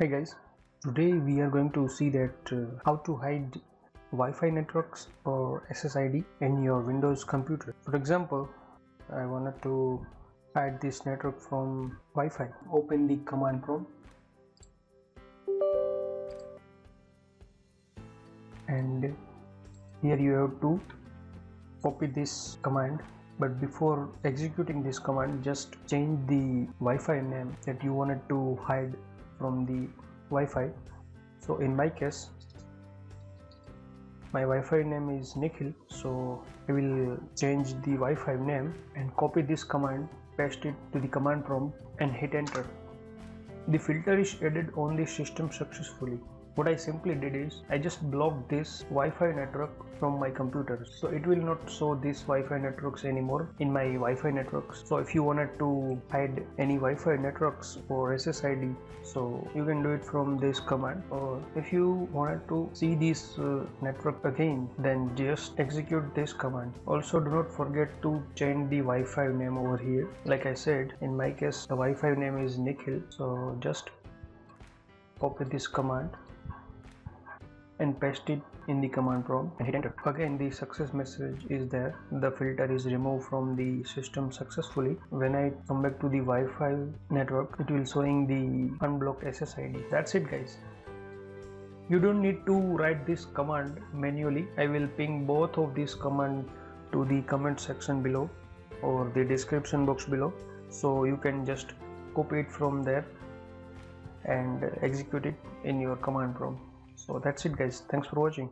Hey guys, today we are going to see that uh, how to hide Wi-Fi networks or SSID in your Windows computer. For example, I wanted to hide this network from Wi-Fi. Open the command prompt and here you have to copy this command but before executing this command just change the Wi-Fi name that you wanted to hide from the Wi-Fi. So in my case my Wi-Fi name is Nikhil. So I will change the Wi-Fi name and copy this command paste it to the command prompt and hit enter. The filter is added on the system successfully what I simply did is I just blocked this Wi-Fi network from my computer. So it will not show these Wi-Fi networks anymore in my Wi-Fi networks. So if you wanted to hide any Wi-Fi networks or SSID so you can do it from this command. Or if you wanted to see this uh, network again then just execute this command. Also do not forget to change the Wi-Fi name over here. Like I said in my case the Wi-Fi name is Nikhil. So just copy this command and paste it in the command prompt. And hit enter. Again the success message is there. The filter is removed from the system successfully. When i come back to the wi-fi network it will showing the unblocked ssid that's it guys. You don't need to write this command manually. I will ping both of these command to the comment section below or the description box below. So you can just copy it from there and execute it in your command prompt so that's it guys. Thanks for watching